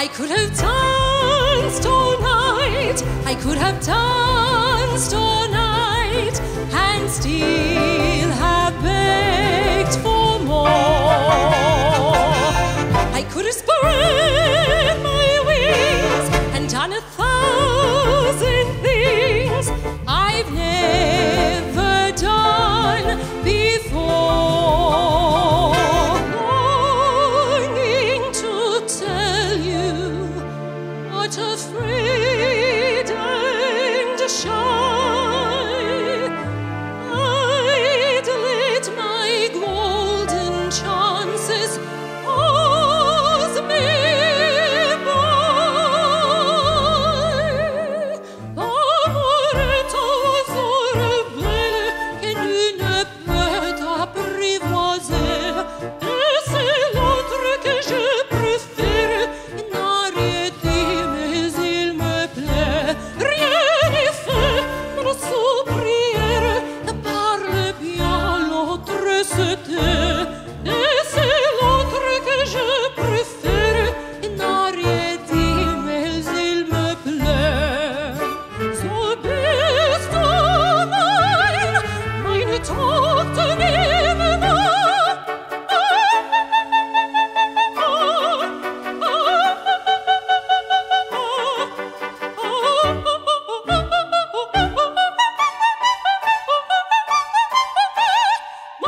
I could have danced all night. I could have danced all night and still. Gottes Frieden scheint.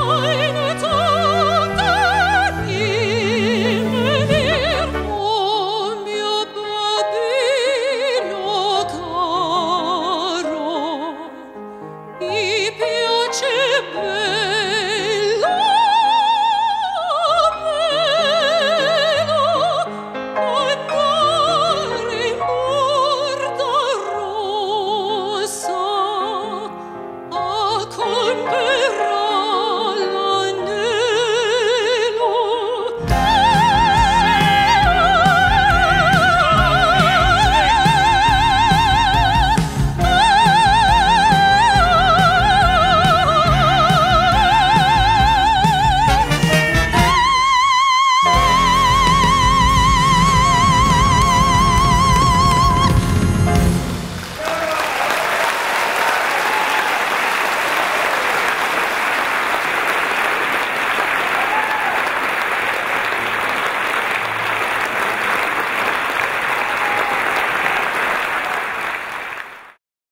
I